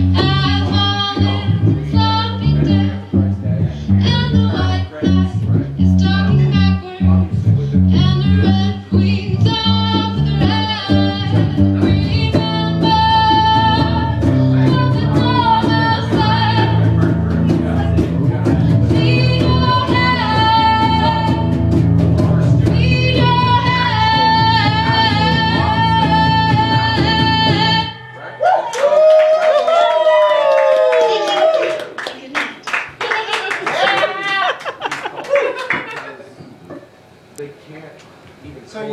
I wanted something different. And can't even. So